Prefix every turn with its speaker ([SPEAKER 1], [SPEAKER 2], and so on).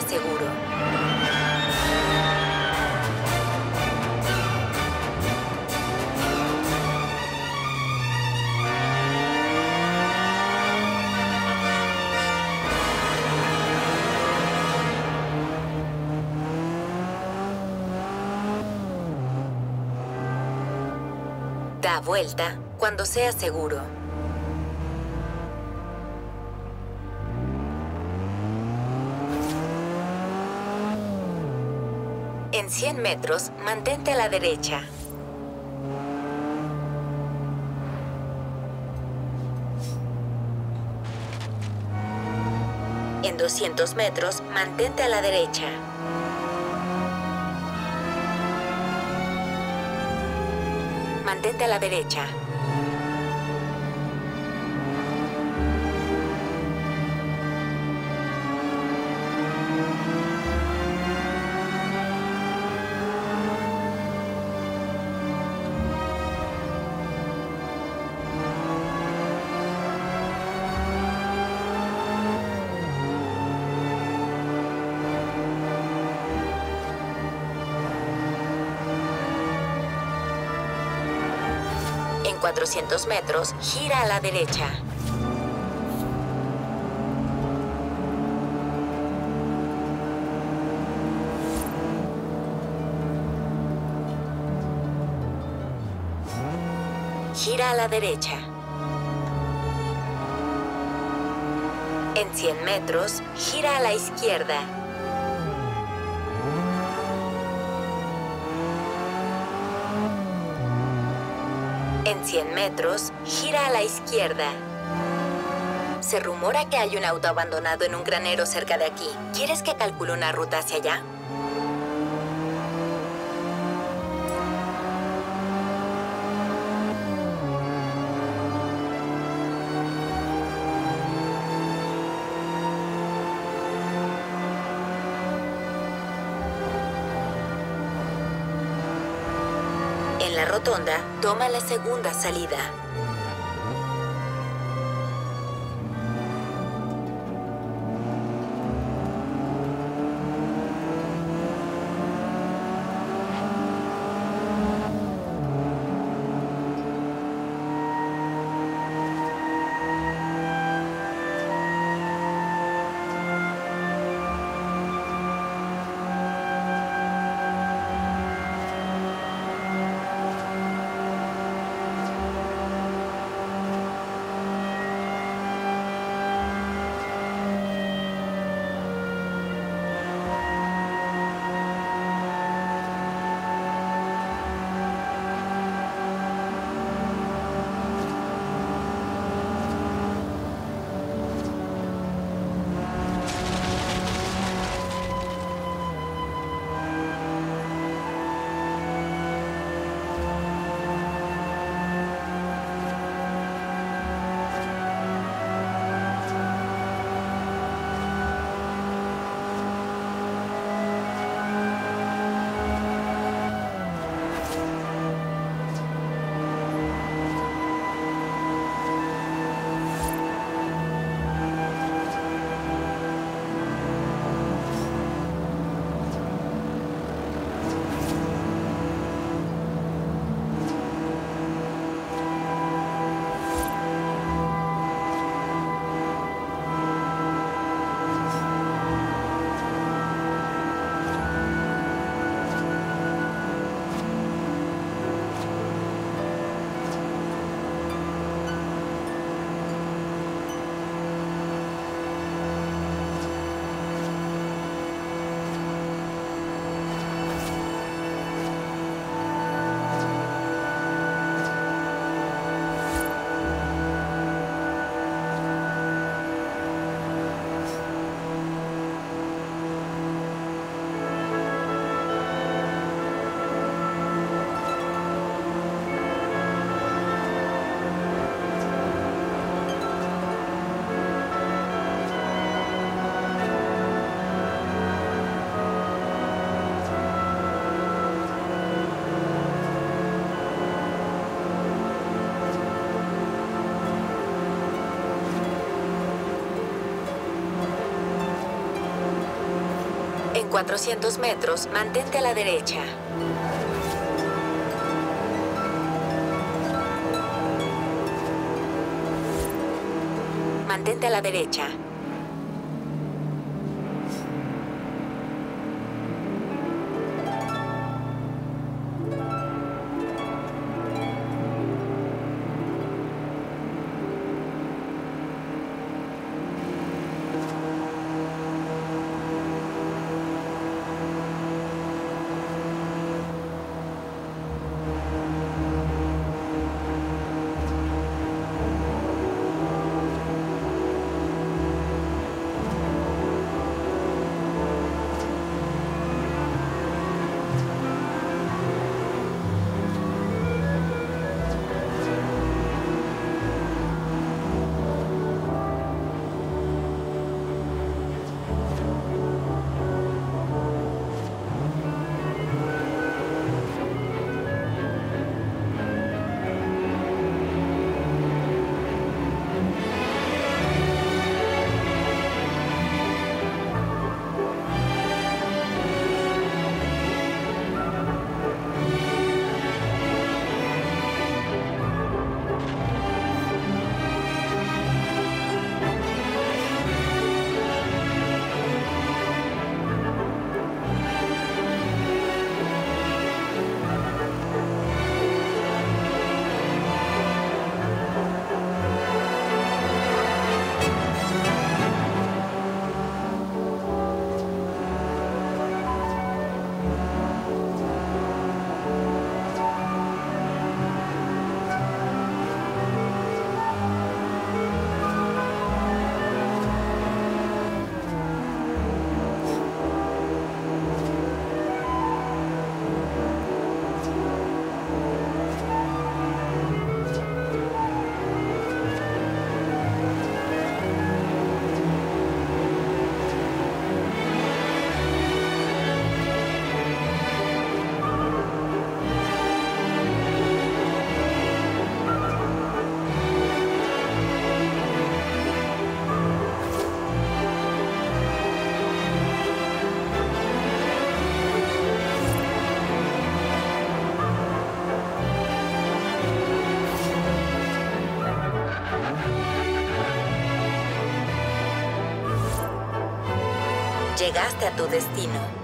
[SPEAKER 1] Seguro. Da vuelta cuando sea seguro. 100 metros, mantente a la derecha. En 200 metros, mantente a la derecha. Mantente a la derecha. 400 metros, gira a la derecha. Gira a la derecha. En 100 metros, gira a la izquierda. 100 metros, gira a la izquierda. Se rumora que hay un auto abandonado en un granero cerca de aquí. ¿Quieres que calcule una ruta hacia allá? En la rotonda, toma la segunda salida. 400 metros, mantente a la derecha. Mantente a la derecha. Llegaste a tu destino.